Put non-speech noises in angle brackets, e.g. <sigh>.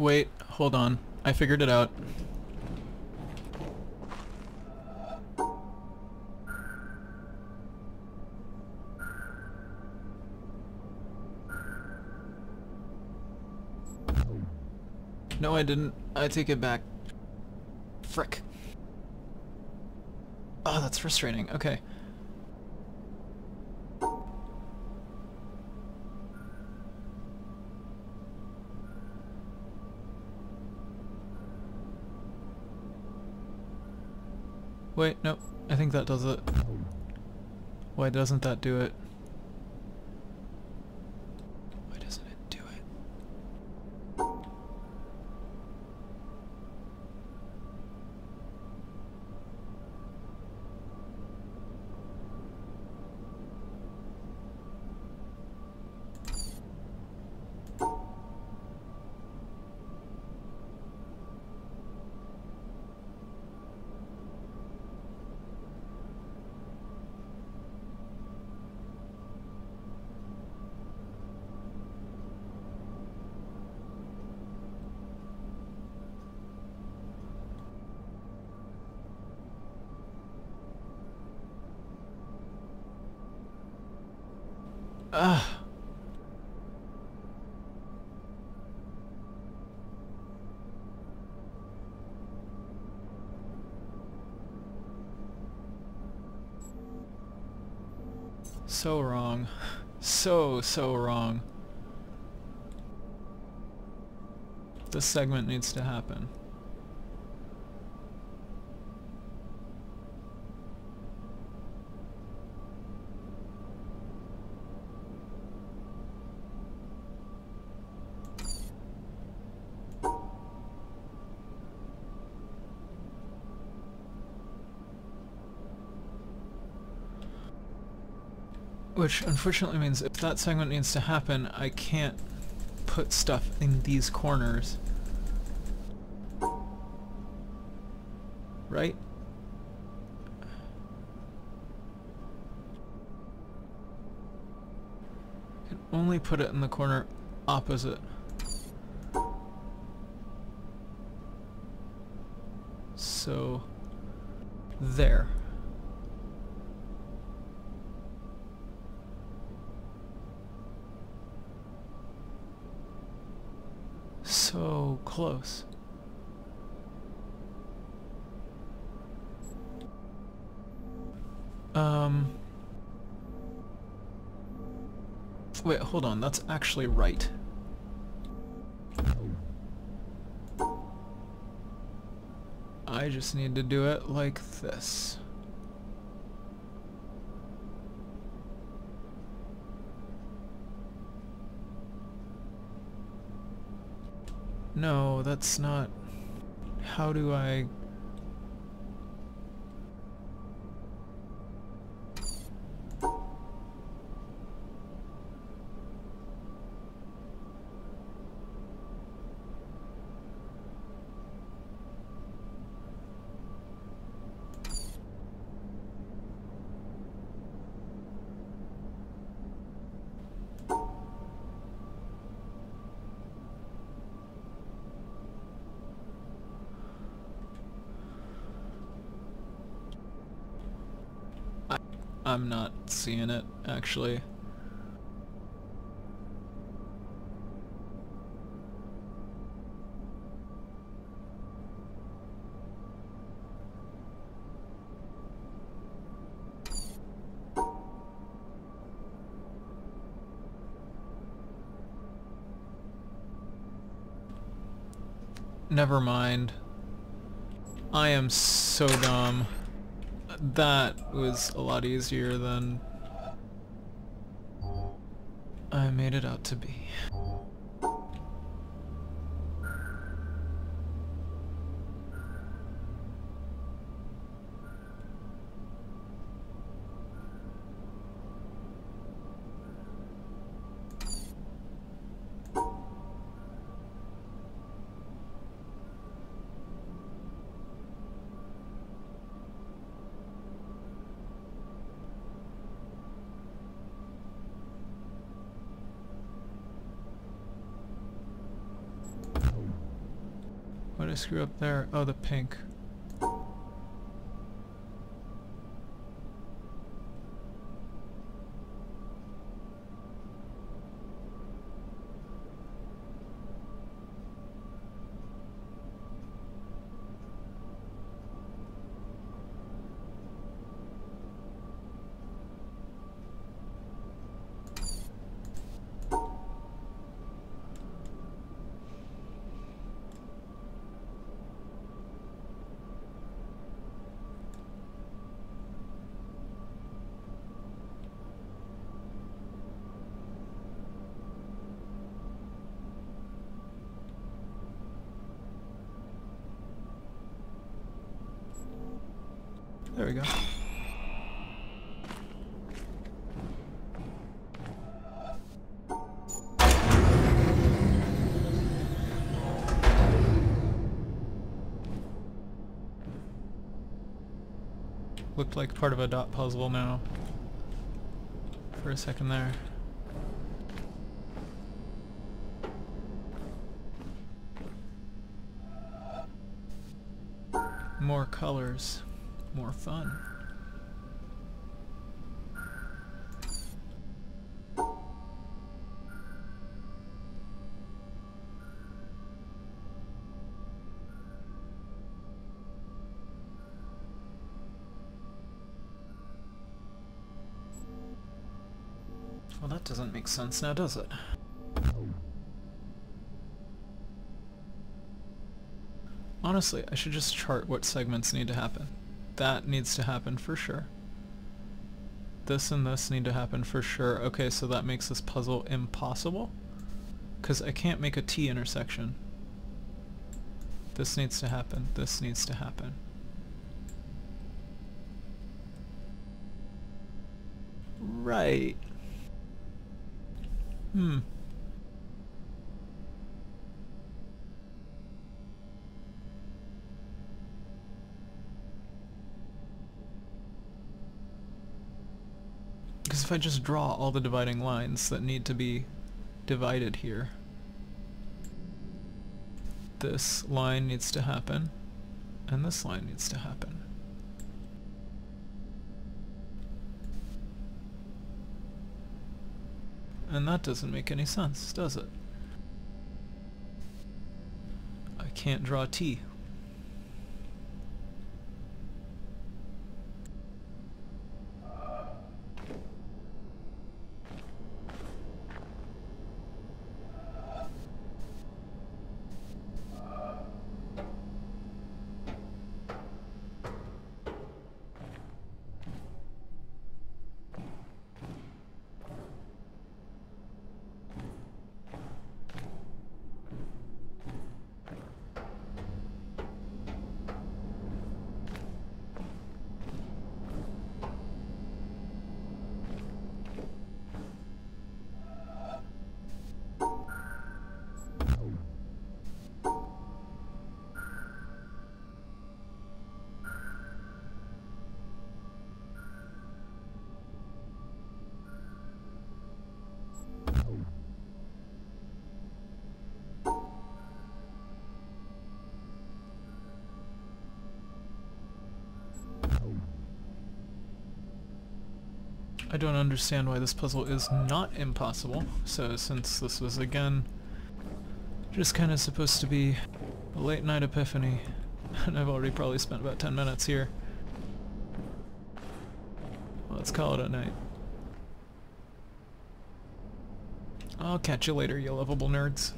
Wait, hold on. I figured it out. No, I didn't. I take it back. Frick. Oh, that's frustrating. Okay. Wait, no. I think that does it. Why doesn't that do it? Why doesn't it do it? Ugh. So wrong. So, so wrong. This segment needs to happen. Which unfortunately means if that segment needs to happen, I can't put stuff in these corners. Right? I can only put it in the corner opposite. So, there. So close. Um... Wait, hold on, that's actually right. I just need to do it like this. No, that's not... How do I... I'm not seeing it, actually. Never mind. I am so dumb. That was a lot easier than I made it out to be. What did I screw up there? Oh, the pink. There we go. Looked like part of a dot puzzle now. For a second there. More colors more fun. Well, that doesn't make sense now, does it? Honestly, I should just chart what segments need to happen that needs to happen for sure. This and this need to happen for sure. Okay, so that makes this puzzle impossible. Because I can't make a T intersection. This needs to happen. This needs to happen. Right. Hmm. If I just draw all the dividing lines that need to be divided here, this line needs to happen, and this line needs to happen. And that doesn't make any sense, does it? I can't draw T. I don't understand why this puzzle is not impossible, so since this was again just kind of supposed to be a late night epiphany, <laughs> and I've already probably spent about 10 minutes here, let's call it a night. I'll catch you later, you lovable nerds.